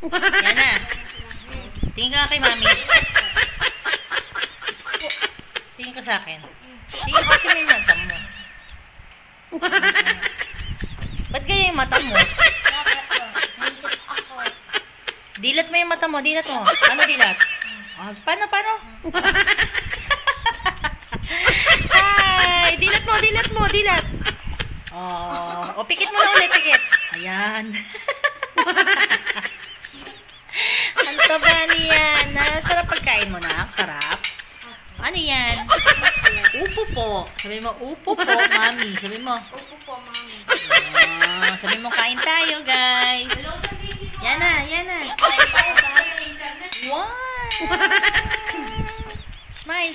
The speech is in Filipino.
Yan na. Tingin ka kay mami. Tingin ka sa akin. Tingin ka tingin yung mata mo. Ba't kaya yung mata mo? Dilat mo yung mata mo, dilat mo. Ano dilat? Ah, paano, paano? Hi! Dilat mo, dilat mo, dilat. Oh, o pikit mo na ulit, pikit. Ayan. Ang taba niyan. Nasarap pagkain mo na. Sarap. Ano yan? Upo po. Sabi mo, upo po, mami. Sabi mo. Upo po, mami. Ah, sabi mo, kain tayo, guys. Yan na, yan na. Ay, tayo ba? Internet. Wow! Smile.